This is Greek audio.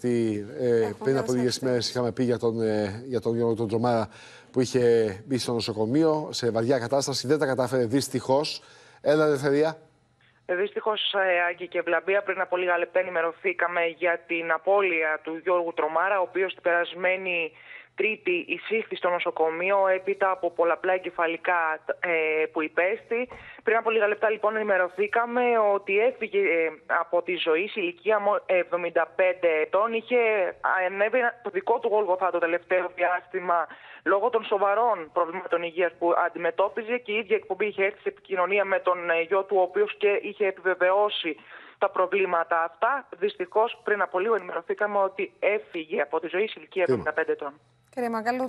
Γιατί ε, πριν από λίγες μέρες είχαμε πει για τον, ε, για τον Γιώργο τον Τζομάρα που είχε μπει στο νοσοκομείο σε βαριά κατάσταση. Δεν τα κατάφερε δυστυχώς. Έλα, ελευθερία. Δυστυχώς, Άγκη και Βλαμπία, πριν από λίγα λεπτά ενημερωθήκαμε για την απώλεια του Γιώργου Τρομάρα, ο οποίος την περασμένη Τρίτη εισήχθη στο νοσοκομείο έπειτα από πολλαπλά εγκεφαλικά ε, που υπέστη. Πριν από λίγα λεπτά λοιπόν ενημερωθήκαμε ότι έφυγε ε, από τη ζωή σε ηλικία 75 ετών. Είχε ανέβει το δικό του γολγοθά το τελευταίο διάστημα λόγω των σοβαρών προβλήματων υγείας που αντιμετώπιζε και η ίδια εκπομπή είχε έρθει σε επικοινωνία με τον ε, γιο του ο οποίος και είχε επιβεβαιώσει τα προβλήματα αυτά. Δυστυχώς, πριν από λίγο ενημερωθήκαμε ότι έφυγε από τη ζωή σε ηλικία 75 ετών. Κύριε Μαγκάλου,